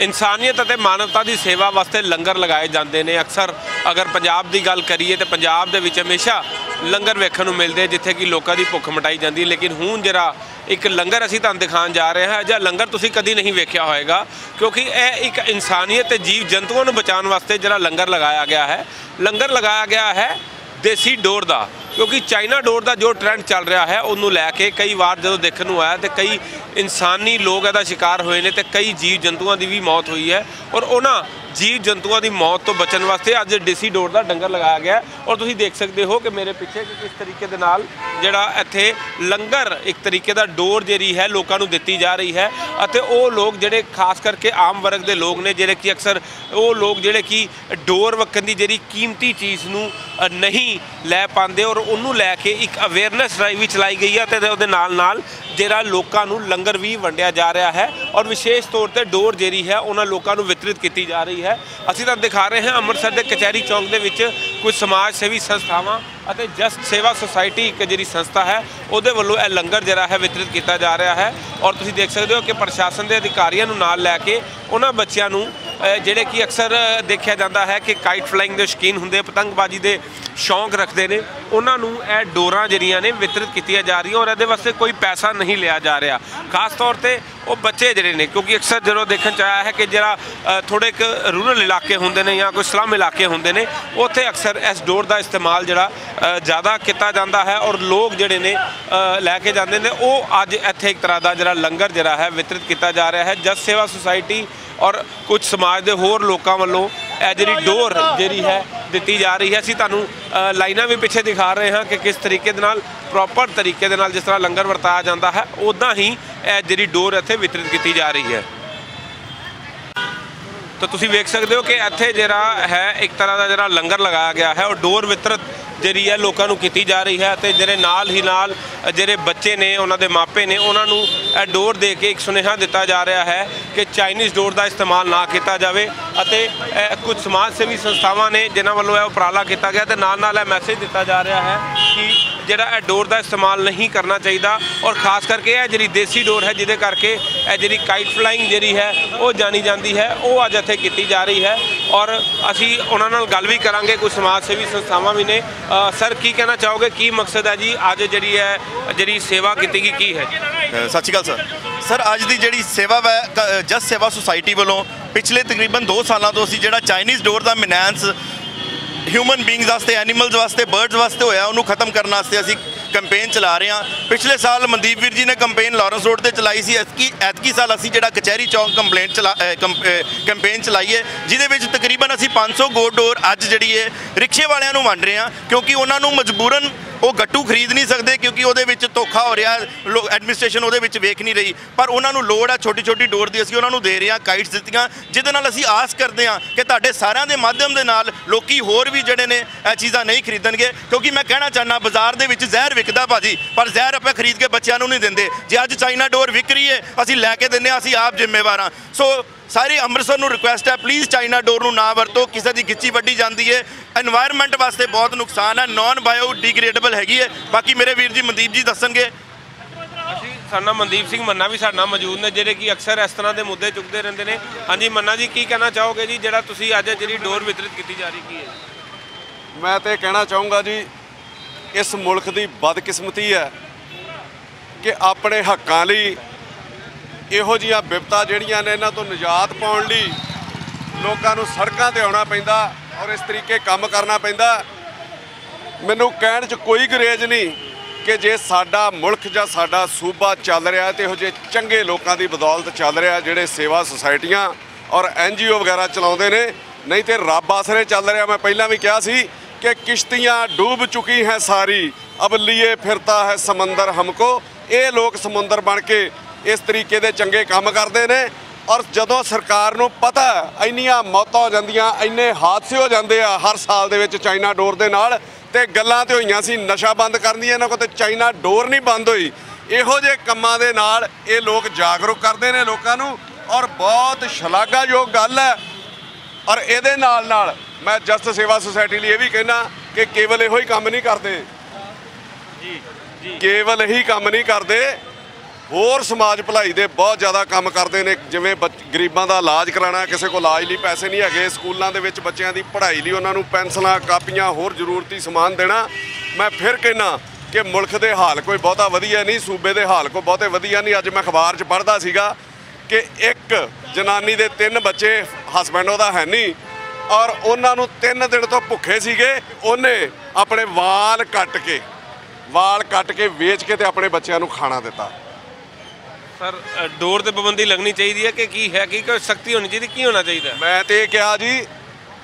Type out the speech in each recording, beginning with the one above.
ਇਨਸਾਨੀਅਤ ਅਤੇ ਮਾਨਵਤਾ ਦੀ ਸੇਵਾ ਵਾਸਤੇ ਲੰਗਰ ਲਗਾਏ ਜਾਂਦੇ ਨੇ। ਅਕਸਰ ਅਗਰ ਪੰਜਾਬ ਦੀ ਗੱਲ ਕਰੀਏ ਤੇ ਪੰਜਾਬ ਦੇ ਵਿੱਚ ਹਮੇਸ਼ਾ ਲੰਗਰ ਵੇਖਣ ਨੂੰ ਮਿਲਦੇ ਜਿੱਥੇ ਕਿ ਲੋਕਾਂ ਦੀ ਭੁੱਖ ਮਿਟਾਈ ਜਾਂਦੀ ਲੇਕਿਨ ਹੁਣ ਜਿਹੜਾ ਇੱਕ ਲੰਗਰ ਅਸੀਂ ਤੁਹਾਨੂੰ ਦਿਖਾਉਣ ਜਾ ਰਹੇ ਹਾਂ, ਜਾਂ ਲੰਗਰ ਤੁਸੀਂ ਕਦੀ ਨਹੀਂ ਵੇਖਿਆ ਹੋਵੇਗਾ ਕਿਉਂਕਿ ਇਹ ਇੱਕ ਇਨਸਾਨੀਅਤ ਤੇ ਜੀਵ ਜੰਤੂਆਂ ਨੂੰ ਬਚਾਉਣ ਵਾਸਤੇ ਜਿਹੜਾ ਲੰਗਰ ਲਗਾਇਆ ਗਿਆ ਹੈ, ਲੰਗਰ ਲਗਾਇਆ ਗਿਆ ਹੈ ਦੇਸੀ ਡੋਰ ਦਾ। ਕਿਉਂਕਿ ਚਾਈਨਾ ਡੋਰ ਦਾ ਜੋ ਟ੍ਰੈਂਡ ਚੱਲ ਰਿਹਾ ਹੈ, ਉਹਨੂੰ ਲੈ ਕੇ ਕਈ ਵਾਰ ਜਦੋਂ ਦੇਖਣ ਨੂੰ ਆਇਆ ਤੇ ਕਈ ਇਨਸਾਨੀ ਲੋਕ ਇਹਦਾ ਸ਼ਿਕਾਰ ਹੋਏ ਨੇ ਤੇ ਕਈ ਜੀਵ ਜੰਤੂਆਂ ਦੀ ਵੀ ਮੌਤ ਹੋਈ ਹੈ ਔਰ ਉਹਨਾਂ ਜੀਵ ਜੰਤੂਆਂ ਦੀ ਮੌਤ ਤੋਂ ਬਚਣ ਵਾਸਤੇ ਅੱਜ ਡੀਸੀ ਡੋਰ ਦਾ ਡੰਗਰ ਲਗਾਇਆ ਗਿਆ ਔਰ ਤੁਸੀਂ ਦੇਖ ਸਕਦੇ ਹੋ ਕਿ ਮੇਰੇ ਪਿੱਛੇ ਕਿ ਕਿਸ ਤਰੀਕੇ ਦੇ ਨਾਲ ਜਿਹੜਾ ਇੱਥੇ ਲੰਗਰ ਇੱਕ ਤਰੀਕੇ ਦਾ ਡੋਰ ਜਿਹੜੀ ਹੈ ਲੋਕਾਂ ਨੂੰ ਦਿੱਤੀ ਜਾ ਰਹੀ ਹੈ ਅਤੇ ਉਹ ਲੋਕ ਜਿਹੜੇ ਖਾਸ ਕਰਕੇ ਆਮ ਵਰਗ ਦੇ ਲੋਕ ਨੇ, ਜਿਹੜੇ ਕਿ ਅਕਸਰ ਉਹ ਲੋਕ ਜਿਹੜੇ ਕਿ ਡੋਰ ਵਕਨ ਦੀ ਜਿਹੜੀ ਕੀਮਤੀ ਚੀਜ਼ ਨੂੰ ਨਹੀਂ ਲੈ ਪਾਉਂਦੇ ਔਰ ਉਹਨੂੰ ਲੈ ਕੇ ਇੱਕ ਅਵੇਅਰਨੈਸ ਡਰਾਈਵ ਵੀ ਚਲਾਈ ਗਈ ਹੈ ਤੇ ਉਹਦੇ ਨਾਲ ਨਾਲ ਜਿਹੜਾ ਲੋਕਾਂ ਨੂੰ ਲੰਗਰ ਵੀ ਵੰਡਿਆ ਜਾ ਰਿਹਾ ਹੈ ਔਰ ਵਿਸ਼ੇਸ਼ ਤੌਰ ਤੇ ਡੋਰ ਜਿਹੜੀ ਹੈ ਉਹਨਾਂ ਲੋਕਾਂ ਨੂੰ ਵਿਤਰਿਤ ਕੀਤੀ ਜਾ ਰਹੀ ਹੈ। ਅਸੀਂ ਤਾਂ ਦਿਖਾ ਰਹੇ ਹਾਂ ਅੰਮ੍ਰਿਤਸਰ ਦੇ ਕਚਹਿਰੀ ਚੌਂਕ ਦੇ ਵਿੱਚ ਕੁਝ ਸਮਾਜ ਸੇਵੀ ਸੰਸਥਾਵਾਂ ਅਤੇ ਜਸਟ ਸੇਵਾ ਸੁਸਾਇਟੀ ਇੱਕ ਜਿਹੜੀ ਸੰਸਥਾ ਹੈ, ਉਹਦੇ ਵੱਲੋਂ ਇਹ ਲੰਗਰ ਜਿਹੜਾ ਹੈ ਵਿਤਰਿਤ ਕੀਤਾ ਜਾ ਰਿਹਾ ਹੈ। ਔਰ ਤੁਸੀਂ ਦੇਖ ਸਕਦੇ ਹੋ ਕਿ ਪ੍ਰਸ਼ਾਸਨ ਦੇ ਅਧਿਕਾਰੀਆਂ ਨੂੰ ਨਾਲ ਲੈ ਕੇ ਉਹਨਾਂ ਬੱਚਿਆਂ ਨੂੰ ਜਿਹੜੇ ਕਿ ਅਕਸਰ ਦੇਖਿਆ ਜਾਂਦਾ ਹੈ ਕਿ ਕਾਈਟ ਫਲਾਈਂਗ ਦੇ ਸ਼ੌਕੀਨ ਹੁੰਦੇ ਪਤੰਗਬਾਜ਼ੀ ਦੇ ਸ਼ੌਂਕ ਰੱਖਦੇ ਨੇ ਉਹਨਾਂ ਨੂੰ ਇਹ ਡੋਰਾਂ ਜਿਹੜੀਆਂ ਨੇ ਵਿਤਰਿਤ ਕੀਤੀਆਂ ਜਾ ਰਹੀਆਂ ਔਰ ਇਹਦੇ ਵਾਸਤੇ ਕੋਈ ਪੈਸਾ ਨਹੀਂ ਲਿਆ ਜਾ ਰਿਹਾ। ਖਾਸ ਤੌਰ ਤੇ ਉਹ ਬੱਚੇ ਜਿਹੜੇ ਨੇ ਕਿਉਂਕਿ ਅਕਸਰ ਜਦੋਂ ਦੇਖਣ ਚ ਆਇਆ ਹੈ ਕਿ ਜਿਹੜਾ ਅ, ਥੋੜੇ ਇੱਕ ਰੂਰਲ ਇਲਾਕੇ ਹੁੰਦੇ ਨੇ ਜਾਂ ਕੋਈ ਸਲਮ ਇਲਾਕੇ ਹੁੰਦੇ ਨੇ ਉੱਥੇ ਅਕਸਰ ਇਸ ਡੋਰ ਦਾ ਇਸਤੇਮਾਲ ਜਿਹੜਾ ਜ਼ਿਆਦਾ ਕੀਤਾ ਜਾਂਦਾ ਹੈ ਔਰ ਲੋਕ ਜਿਹੜੇ ਨੇ ਲੈ ਕੇ ਜਾਂਦੇ ਨੇ ਉਹ ਅੱਜ ਇੱਥੇ ਇੱਕ ਤਰ੍ਹਾਂ ਦਾ ਜਿਹੜਾ ਲੰਗਰ ਜਿਹੜਾ ਹੈ ਵਿਤਰਿਤ ਕੀਤਾ ਜਾ ਰਿਹਾ ਹੈ ਜਸ ਸੇਵਾ ਸੁਸਾਇਟੀ ਔਰ ਕੁਝ ਸਮਾਜ ਦੇ ਹੋਰ ਲੋਕਾਂ ਵੱਲੋਂ ਇਹ ਜਿਹੜੀ ਡੋਰ ਜਿਹੜੀ ਹੈ ਦਿੱਤੀ ਜਾ ਰਹੀ ਹੈ ਅਸੀਂ ਤੁਹਾਨੂੰ ਲਾਈਨਾਂ ਵੀ ਪਿੱਛੇ ਦਿਖਾ ਰਹੇ ਹਾਂ ਕਿ ਕਿਸ ਤਰੀਕੇ ਦੇ ਨਾਲ ਪ੍ਰੋਪਰ ਤਰੀਕੇ ਦੇ ਨਾਲ ਜਿਸ ਤਰ੍ਹਾਂ ਲੰਗਰ ਵਰਤਾਇਆ ਜਾਂਦਾ ਹੈ ਉਦਾਂ ਹੀ ਇਹ ਜਿਹੜੀ ਡੋਰ ਇੱਥੇ ਵਿਤਰਿਤ ਕੀਤੀ ਜਾ ਰਹੀ ਹੈ। ਤਾਂ ਤੁਸੀਂ ਵੇਖ ਸਕਦੇ ਹੋ ਕਿ ਇੱਥੇ ਜਿਹੜਾ ਹੈ ਇੱਕ ਤਰ੍ਹਾਂ ਦਾ ਜਿਹੜਾ ਲੰਗਰ ਲਗਾਇਆ ਗਿਆ ਹੈ ਉਹ ਡੋਰ ਵਿਤਰਤ ਜਿਹੜੀ ਹੈ ਲੋਕਾਂ ਨੂੰ ਕੀਤੀ ਜਾ ਰਹੀ ਹੈ ਤੇ ਜਿਹੜੇ ਨਾਲ ਹੀ ਨਾਲ ਜਿਹੜੇ ਬੱਚੇ ਨੇ, ਉਹਨਾਂ ਦੇ ਮਾਪੇ ਨੇ, ਉਹਨਾਂ ਨੂੰ ਇਹ ਡੋਰ ਦੇ ਕੇ ਇੱਕ ਸੁਨੇਹਾ ਦਿੱਤਾ ਜਾ ਰਿਹਾ ਹੈ ਕਿ ਚਾਈਨੀਜ਼ ਡੋਰ ਦਾ ਇਸਤੇਮਾਲ ਨਾ ਕੀਤਾ ਜਾਵੇ ਅਤੇ ਕੁਝ ਸਮਾਜ ਸੇਵੀ ਸੰਸਥਾਵਾਂ ਨੇ ਜਿਨ੍ਹਾਂ ਵੱਲੋਂ ਇਹ ਉਪਰਾਲਾ ਕੀਤਾ ਗਿਆ ਤੇ ਨਾਲ ਨਾਲ ਇਹ ਮੈਸੇਜ ਦਿੱਤਾ ਜਾ ਰਿਹਾ ਹੈ ਕਿ ਜਿਹੜਾ ਇਹ ਡੋਰ ਦਾ ਇਸਤੇਮਾਲ ਨਹੀਂ ਕਰਨਾ ਚਾਹੀਦਾ ਔਰ ਖਾਸ ਕਰਕੇ ਇਹ ਜਿਹੜੀ ਦੇਸੀ ਡੋਰ ਹੈ ਜਿਹਦੇ ਕਰਕੇ ਇਹ ਜਿਹੜੀ ਕਾਈਟ ਫਲਾਈਂਗ ਜਿਹੜੀ ਹੈ ਉਹ ਜਾਣੀ ਜਾਂਦੀ ਹੈ, ਉਹ ਅੱਜ ਇੱਥੇ ਕੀਤੀ ਜਾ ਰਹੀ ਹੈ। ਔਰ ਅਸੀਂ ਉਹਨਾਂ ਨਾਲ ਗੱਲ ਵੀ ਕਰਾਂਗੇ, ਕੁਝ ਸਮਾਜ ਸੇਵੀ ਸੰਸਥਾਵਾਂ ਵੀ ਨੇ। ਸਰ, ਕੀ ਕਹਿਣਾ ਚਾਹੋਗੇ? ਕੀ ਮਕਸਦ ਹੈ ਜੀ? ਅੱਜ ਜਿਹੜੀ ਹੈ, ਜਿਹੜੀ ਸੇਵਾ ਕੀਤੀ ਗਈ, ਕੀ ਹੈ? ਸਤਿ ਸ਼੍ਰੀ ਅਕਾਲ, ਸਰ। ਸਰ, ਅੱਜ ਦੀ ਜਿਹੜੀ ਸੇਵਾ ਹੈ ਕ- ਜਸ ਸੇਵਾ ਸੁਸਾਇਟੀ ਵੱਲੋਂ ਪਿਛਲੇ ਤਕਰੀਬਨ 2 ਸਾਲਾਂ ਤੋਂ ਅਸੀਂ ਜਿਹੜਾ ਚਾਈਨੀਜ਼ ਡੋਰ ਦਾ ਮਿਨਾਂਸ, ਹਿਊਮਨ ਬੀਇੰਗਸ ਵਾਸਤੇ ਐਨੀਮਲਸ ਵਾਸਤੇ ਬਰਡਸ ਵਾਸਤੇ ਹੋਇਆ, ਉਹਨੂੰ ਖਤਮ ਕਰਨ ਵਾਸਤੇ ਅਸੀਂ ਕੈਂਪੇਨ ਚਲਾ ਰਹੇ ਹਾਂ। ਪਿਛਲੇ ਸਾਲ ਮਨਦੀਪ ਵੀਰ ਜੀ ਨੇ ਕੈਂਪੇਨ ਲਾਰੈਂਸ ਰੋਡ ਤੇ ਚਲਾਈ ਸੀ। ਐਤਕੀ ਐਤਕੀ ਸਾਲ ਅਸੀਂ ਜਿਹੜਾ ਕਚਹਿਰੀ ਚੌਂਕ ਕੰਪਲੇਂਟ ਚਲਾ ਕੈਂਪੇਨ ਚਲਾਈ ਹੈ ਜਿਹਦੇ ਵਿੱਚ ਤਕਰੀਬਨ ਅਸੀਂ 500 ਗੋ ਡੋਰ ਅੱਜ ਜਿਹੜੀ ਹੈ ਰਿਕਸ਼ੇ ਵਾਲਿਆਂ ਨੂੰ ਵੰਡ ਰਹੇ ਹਾਂ, ਕਿਉਂਕਿ ਉਹਨਾਂ ਨੂੰ ਮਜਬੂਰਨ ਉਹ ਗੱਟੂ ਖਰੀਦ ਨਹੀਂ ਸਕਦੇ ਕਿਉਂਕਿ ਉਹਦੇ ਵਿੱਚ ਧੋਖਾ ਹੋ ਰਿਹਾ ਐਡਮਿਨਿਸਟ੍ਰੇਸ਼ਨ ਉਹਦੇ ਵਿੱਚ ਵੇਖ ਨਹੀਂ ਰਹੀ। ਪਰ ਉਹਨਾਂ ਨੂੰ ਲੋੜ ਹੈ ਛੋਟੀ ਛੋਟੀ ਡੋਰ ਦੀ, ਅਸੀਂ ਉਹਨਾਂ ਨੂੰ ਦੇ ਰਹੇ ਹਾਂ ਕਾਈਟਸ ਦਿੱਤੀਆਂ, ਜਿਹਦੇ ਨਾਲ ਅਸੀਂ ਆਸ ਕਰਦੇ ਹਾਂ ਕਿ ਤੁਹਾਡੇ ਸਾਰਿਆਂ ਦੇ ਮਾਧਿਅਮ ਦੇ ਨਾਲ ਲੋਕੀ ਹੋਰ ਵੀ ਜਿਹੜੇ ਨੇ, ਇਹ ਚੀਜ਼ਾਂ ਨਹੀਂ ਖਰੀਦਣਗੇ। ਕਿਉਂਕਿ ਮੈਂ ਕਹਿਣਾ ਚਾਹਨਾ ਬਾਜ਼ਾਰ ਦੇ ਵਿੱਚ ਜ਼ਹਿਰ ਵਿਕਦਾ ਭਾਜੀ, ਪਰ ਜ਼ਹਿਰ ਆਪਾਂ ਖਰੀਦ ਕੇ ਬੱਚਿਆਂ ਨੂੰ ਨਹੀਂ ਦਿੰਦੇ। ਜੇ ਅੱਜ ਚਾਈਨਾ ਡੋਰ ਵਿਕ ਰਹੀ ਹੈ ਅਸੀਂ ਲੈ ਕੇ ਦਿੰਦੇ ਹਾਂ, ਅਸੀਂ ਆਪ ਜ਼ਿੰਮੇਵਾਰ ਹਾਂ। ਸੋ ਸਾਰੇ ਅੰਮ੍ਰਿਤਸਰ ਨੂੰ ਰਿਕੁਐਸਟ ਹੈ ਪਲੀਜ਼ ਚਾਈਨਾ ਡੋਰ ਨੂੰ ਨਾ ਵਰਤੋ ਕਿਸੇ ਦੀ ਗਿੱਚੀ ਵੱਡੀ ਜਾਂਦੀ ਹੈ। এনवायरमेंट ਵਾਸਤੇ ਬਹੁਤ ਨੁਕਸਾਨ ਹੈ ਨਾਨ ਬਾਇਓ ਡਿਗਰੇਡੇਬਲ ਹੈਗੀ ਹੈ। ਬਾਕੀ ਮੇਰੇ ਵੀਰ ਜੀ ਮਨਦੀਪ ਜੀ ਦੱਸਣਗੇ। ਸਾਡਾ ਮਨਦੀਪ ਸਿੰਘ ਮੰਨਾ ਵੀ ਸਾਡੇ ਨਾਲ ਮੌਜੂਦ ਨੇ ਜਿਹੜੇ ਕਿ ਅਕਸਰ ਇਸ ਤਰ੍ਹਾਂ ਦੇ ਮੁੱਦੇ ਚੁੱਕਦੇ ਰਹਿੰਦੇ ਨੇ। ਹਾਂਜੀ ਮੰਨਾ ਜੀ ਕੀ ਕਹਿਣਾ ਚਾਹੋਗੇ ਜੀ ਜਿਹੜਾ ਤੁਸੀਂ ਅੱਜ ਜਿਹੜੀ ਡੋਰ ਵਿਤਰਿਤ ਕੀਤੀ ਜਾ ਰਹੀ ਕੀ ਹੈ? ਮੈਂ ਤੇ ਕਹਿਣਾ ਚਾਹੂੰਗਾ ਜੀ ਇਸ ਮੁਲਕ ਦੀ ਬਦਕਿਸਮਤੀ ਹੈ ਕਿ ਆਪਣੇ ਹੱਕਾਂ ਲਈ ਇਹੋ ਜੀਆਂ ਵਿਪਤਾ ਜਿਹੜੀਆਂ ਨੇ ਇਹਨਾਂ ਤੋਂ ਨਿਜਾਤ ਪਾਉਣ ਲਈ ਲੋਕਾਂ ਨੂੰ ਸੜਕਾਂ ਤੇ ਆਉਣਾ ਪੈਂਦਾ ਔਰ ਇਸ ਤਰੀਕੇ ਕੰਮ ਕਰਨਾ ਪੈਂਦਾ। ਮੈਨੂੰ ਕਹਿਣ 'ਚ ਕੋਈ ਗਰੇਜ ਨਹੀਂ ਕਿ ਜੇ ਸਾਡਾ ਮੁਲਕ ਜਾਂ ਸਾਡਾ ਸੂਬਾ ਚੱਲ ਰਿਹਾ ਤੇ ਇਹੋ ਜਿਹੇ ਚੰਗੇ ਲੋਕਾਂ ਦੀ ਬਦੌਲਤ ਚੱਲ ਰਿਹਾ ਜਿਹੜੇ ਸੇਵਾ ਸੁਸਾਇਟੀਆਂ ਔਰ ਐਨਜੀਓ ਵਗੈਰਾ ਚਲਾਉਂਦੇ ਨੇ, ਨਹੀਂ ਤੇ ਰੱਬ ਆਸਰੇ ਚੱਲ ਰਿਹਾ। ਮੈਂ ਪਹਿਲਾਂ ਵੀ ਕਿਹਾ ਸੀ ਕਿ ਕਿਸ਼ਤੀਆਂ ਡੂਬ ਚੁੱਕੀ ਹੈ ਸਾਰੀ, ਅਬ लिए ਫਿਰਤਾ ਹੈ ਸਮੁੰਦਰ ਹਮਕੋ। ਇਹ ਲੋਕ ਸਮੁੰਦਰ ਬਣ ਕੇ ਇਸ ਤਰੀਕੇ ਦੇ ਚੰਗੇ ਕੰਮ ਕਰਦੇ ਨੇ। ਔਰ ਜਦੋਂ ਸਰਕਾਰ ਨੂੰ ਪਤਾ ਇੰਨੀਆਂ ਮੌਤਾਂ ਹੋ ਜਾਂਦੀਆਂ ਇੰਨੇ ਹਾਦਸੇ ਹੋ ਜਾਂਦੇ ਆ ਹਰ ਸਾਲ ਦੇ ਵਿੱਚ ਚਾਈਨਾ ਡੋਰ ਦੇ ਨਾਲ ਤੇ ਗੱਲਾਂ ਤੇ ਹੋਈਆਂ ਸੀ ਨਸ਼ਾ ਬੰਦ ਕਰਨ ਦੀਆਂ ਇਹਨਾਂ ਕੋਲ ਤੇ ਚਾਈਨਾ ਡੋਰ ਨਹੀਂ ਬੰਦ ਹੋਈ। ਇਹੋ ਜਿਹੇ ਕੰਮਾਂ ਦੇ ਨਾਲ ਇਹ ਲੋਕ ਜਾਗਰੂਕ ਕਰਦੇ ਨੇ ਲੋਕਾਂ ਨੂੰ ਔਰ ਬਹੁਤ ਸ਼ਲਾਘਾਯੋਗ ਗੱਲ ਹੈ। ਔਰ ਇਹਦੇ ਨਾਲ ਨਾਲ ਮੈਂ ਜਸਟ ਸੇਵਾ ਸੁਸਾਇਟੀ ਲਈ ਇਹ ਵੀ ਕਹਿਣਾ ਕਿ ਕੇਵਲ ਇਹੋ ਹੀ ਕੰਮ ਨਹੀਂ ਕਰਦੇ। ਜੀ ਜੀ। ਕੇਵਲ ਇਹੀ ਕੰਮ ਨਹੀਂ ਕਰਦੇ। ਹੋਰ ਸਮਾਜ ਭਲਾਈ ਦੇ ਬਹੁਤ ਜ਼ਿਆਦਾ ਕੰਮ ਕਰਦੇ ਨੇ, ਜਿਵੇਂ ਬੱਚ- ਗਰੀਬਾਂ ਦਾ ਇਲਾਜ ਕਰਾਉਣਾ, ਕਿਸੇ ਕੋਲ ਇਲਾਜ ਲਈ ਪੈਸੇ ਨਹੀਂ ਹੈਗੇ, ਸਕੂਲਾਂ ਦੇ ਵਿੱਚ ਬੱਚਿਆਂ ਦੀ ਪੜ੍ਹਾਈ ਲਈ ਉਹਨਾਂ ਨੂੰ ਪੈਨਸਲਾਂ, ਕਾਪੀਆਂ, ਹੋਰ ਜ਼ਰੂਰਤੀ ਸਮਾਨ ਦੇਣਾ। ਮੈਂ ਫਿਰ ਕਹਿਣਾ ਕਿ ਮੁਲਕ ਦੇ ਹਾਲ ਕੋਈ ਬਹੁਤਾ ਵਧੀਆ ਨਹੀਂ, ਸੂਬੇ ਦੇ ਹਾਲ ਕੋਈ ਬਹੁਤੇ ਵਧੀਆ ਨਹੀਂ। ਅੱਜ ਮੈਂ ਅਖਬਾਰ 'ਚ ਪੜ੍ਹਦਾ ਸੀਗਾ ਕਿ ਇੱਕ ਜਨਾਨੀ ਦੇ ਤਿੰਨ ਬੱਚੇ ਹਸਬੈਂਡ ਉਹਦਾ ਹੈ ਨਹੀਂ, ਔਰ ਉਹਨਾਂ ਨੂੰ ਤਿੰਨ ਦਿਨ ਤੋਂ ਭੁੱਖੇ ਸੀਗੇ, ਉਹਨੇ ਆਪਣੇ ਵਾਲ ਕੱਟ ਕੇ, ਵਾਲ ਕੱਟ ਕੇ ਵੇਚ ਕੇ ਤੇ ਆਪਣੇ ਬੱਚਿਆਂ ਨੂੰ ਖਾਣਾ ਦਿੱਤਾ। ਸਰ ਡੋਰ ਤੇ ਪਾਬੰਦੀ ਲੱਗਣੀ ਚਾਹੀਦੀ ਹੈ ਕਿ ਕੀ ਹੈ? ਕੀ ਕੋਈ ਸਖਤੀ ਹੋਣੀ ਚਾਹੀਦੀ? ਕੀ ਹੋਣਾ ਚਾਹੀਦਾ? ਮੈਂ ਤੇ ਇਹ ਕਿਹਾ ਜੀ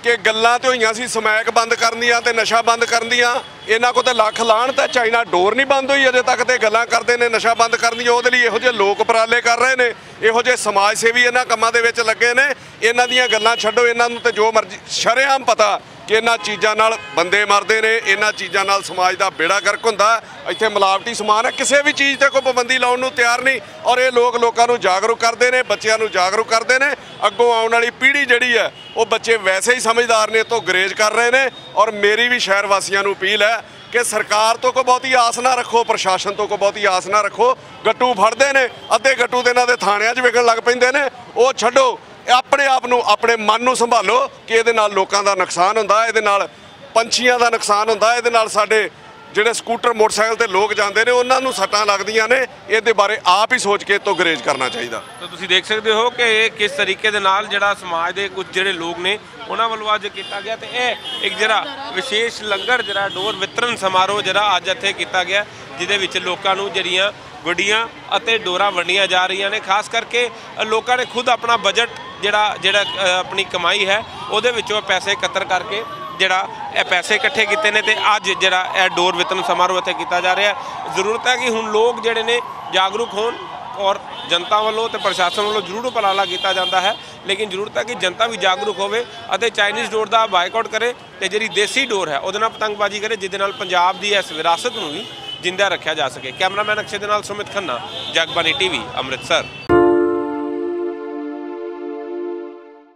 ਕਿ ਗੱਲਾਂ ਤੇ ਹੋਈਆਂ ਸੀ, ਸਮੈਕ ਬੰਦ ਕਰਨ ਦੀਆਂ ਤੇ ਨਸ਼ਾ ਬੰਦ ਕਰਨ ਦੀਆਂ ਇਹਨਾਂ ਕੋ ਤੇ ਲੱਖ ਲਾਣ ਤਾਂ ਚਾਈਨਾ ਡੋਰ ਨਹੀਂ ਬੰਦ ਹੋਈ ਅਜੇ ਤੱਕ ਤੇ ਗੱਲਾਂ ਕਰਦੇ ਨੇ, ਨਸ਼ਾ ਬੰਦ ਕਰਨ ਦੀ ਉਹਦੇ ਲਈ ਇਹੋ ਜਿਹੇ ਲੋਕ ਉਪਰਾਲੇ ਕਰ ਰਹੇ ਨੇ, ਇਹੋ ਜਿਹੇ ਸਮਾਜ ਸੇਵੀ ਇਹਨਾਂ ਕੰਮਾਂ ਦੇ ਵਿੱਚ ਲੱਗੇ ਨੇ। ਇਹਨਾਂ ਦੀਆਂ ਗੱਲਾਂ ਛੱਡੋ, ਇਹਨਾਂ ਨੂੰ ਤੇ ਜੋ ਮਰਜ਼ੀ, ਸ਼ਰੇਆਮ ਪਤਾ ਕਿ ਇਹਨਾਂ ਚੀਜ਼ਾਂ ਨਾਲ ਬੰਦੇ ਮਰਦੇ ਨੇ, ਇਹਨਾਂ ਚੀਜ਼ਾਂ ਨਾਲ ਸਮਾਜ ਦਾ ਬੇੜਾ ਗਰਕ ਹੁੰਦਾ ਇੱਥੇ ਮਿਲਾਵਟੀ ਸਮਾਨ ਹੈ, ਕਿਸੇ ਵੀ ਚੀਜ਼ ਤੇ ਕੋਈ ਪਾਬੰਦੀ ਲਾਉਣ ਨੂੰ ਤਿਆਰ ਨਹੀਂ। ਔਰ ਇਹ ਲੋਕ ਲੋਕਾਂ ਨੂੰ ਜਾਗਰੂਕ ਕਰਦੇ ਨੇ, ਬੱਚਿਆਂ ਨੂੰ ਜਾਗਰੂਕ ਕਰਦੇ ਨੇ। ਅੱਗੋਂ ਆਉਣ ਵਾਲੀ ਪੀੜ੍ਹੀ ਜਿਹੜੀ ਹੈ, ਉਹ ਬੱਚੇ ਵੈਸੇ ਹੀ ਸਮਝਦਾਰ ਨੇ, ਤੋਂ ਗਰੇਜ ਕਰ ਰਹੇ ਨੇ। ਔਰ ਮੇਰੀ ਵੀ ਸ਼ਹਿਰ ਵਾਸੀਆਂ ਨੂੰ ਅਪੀਲ ਹੈ ਕਿ ਸਰਕਾਰ ਤੋਂ ਕੋਈ ਬਹੁਤੀ ਆਸ ਨਾ ਰੱਖੋ, ਪ੍ਰਸ਼ਾਸਨ ਤੋਂ ਕੋਈ ਬਹੁਤੀ ਆਸ ਨਾ ਰੱਖੋ। ਗੱਟੂ ਫੜਦੇ ਨੇ, ਅੱਧੇ ਗੱਟੂ ਦੇ ਇਹਨਾਂ ਦੇ ਥਾਣਿਆਂ 'ਚ ਵਿਕਣ ਲੱਗ ਪੈਂਦੇ ਨੇ। ਉਹ ਛੱਡੋ ਆਪਣੇ ਆਪ ਨੂੰ, ਆਪਣੇ ਮਨ ਨੂੰ ਸੰਭਾਲੋ ਕਿ ਇਹਦੇ ਨਾਲ ਲੋਕਾਂ ਦਾ ਨੁਕਸਾਨ ਹੁੰਦਾ, ਇਹਦੇ ਨਾਲ ਪੰਛੀਆਂ ਦਾ ਨੁਕਸਾਨ ਹੁੰਦਾ, ਇਹਦੇ ਨਾਲ ਸਾਡੇ ਜਿਹੜੇ ਸਕੂਟਰ, ਮੋਟਰਸਾਈਕਲ ਤੇ ਲੋਕ ਜਾਂਦੇ ਨੇ, ਉਹਨਾਂ ਨੂੰ ਸੱਟਾਂ ਲੱਗਦੀਆਂ ਨੇ। ਇਹਦੇ ਬਾਰੇ ਆਪ ਹੀ ਸੋਚ ਕੇ ਤੋਂ ਗਰੇਜ ਕਰਨਾ ਚਾਹੀਦਾ। ਤਾਂ ਤੁਸੀਂ ਦੇਖ ਸਕਦੇ ਹੋ ਕਿ ਇਹ ਕਿਸ ਤਰੀਕੇ ਦੇ ਨਾਲ ਜਿਹੜਾ ਸਮਾਜ ਦੇ ਕੁਝ ਜਿਹੜੇ ਲੋਕ ਨੇ, ਉਹਨਾਂ ਵੱਲੋਂ ਅੱਜ ਕੀਤਾ ਗਿਆ ਤੇ ਇਹ ਇੱਕ ਜਿਹੜਾ ਵਿਸ਼ੇਸ਼ ਲੰਗਰ, ਜਿਹੜਾ ਡੋਰ ਵਿਤਰਨ ਸਮਾਰੋਹ ਜਿਹੜਾ ਅੱਜ ਇੱਥੇ ਕੀਤਾ ਗਿਆ, ਜਿਹਦੇ ਵਿੱਚ ਲੋਕਾਂ ਨੂੰ ਜਿਹੜੀਆਂ ਗੁੱਡੀਆਂ ਅਤੇ ਡੋਰਾਂ ਵੰਡੀਆਂ ਜਾ ਰਹੀਆਂ ਨੇ। ਖਾਸ ਕਰਕੇ ਲੋਕਾਂ ਨੇ ਖੁਦ ਆਪਣਾ ਬਜਟ ਜਿਹੜਾ ਜਿਹੜਾ ਆਪਣੀ ਕਮਾਈ ਹੈ, ਉਹਦੇ ਵਿੱਚੋਂ ਪੈਸੇ ਇਕੱਤਰ ਕਰਕੇ ਜਿਹੜਾ ਇਹ ਪੈਸੇ ਇਕੱਠੇ ਕੀਤੇ ਨੇ ਤੇ ਅੱਜ ਜਿਹੜਾ ਇਹ ਡੋਰ ਵਿਤਰਨ ਸਮਾਰੋਹ ਇੱਥੇ ਕੀਤਾ ਜਾ ਰਿਹਾ ਜ਼ਰੂਰਤ ਹੈ ਕਿ ਹੁਣ ਲੋਕ ਜਿਹੜੇ ਨੇ ਜਾਗਰੂਕ ਹੋਣ ਔਰ ਜਨਤਾ ਵੱਲੋਂ ਤੇ ਪ੍ਰਸ਼ਾਸਨ ਵੱਲੋਂ ਜ਼ਰੂਰ ਉਪਰਾਲਾ ਕੀਤਾ ਜਾਂਦਾ ਹੈ। ਲੇਕਿਨ ਜ਼ਰੂਰਤ ਹੈ ਕਿ ਜਨਤਾ ਵੀ ਜਾਗਰੂਕ ਹੋਵੇ ਅਤੇ ਚਾਈਨੀਜ਼ ਡੋਰ ਦਾ ਬਾਈਕਾਟ ਕਰੇ ਤੇ ਜਿਹੜੀ ਦੇਸੀ ਡੋਰ ਹੈ, ਉਹਦੇ ਨਾਲ ਪਤੰਗਬਾਜ਼ੀ ਕਰੇ, ਜਿਹਦੇ ਨਾਲ ਪੰਜਾਬ ਦੀ ਇਸ ਵਿਰਾਸਤ ਨੂੰ ਵੀ ਜਿੰਦਾ ਰੱਖਿਆ ਜਾ ਸਕੇ। ਕੈਮਰਾਮੈਨ ਅਕਸ਼ੇ ਦੇ ਨਾਲ ਸੁਮਿਤ ਖੰਨਾ ਜਗਬਾਨੀ ਟੀਵੀ, ਅੰਮ੍ਰਿਤਸਰ।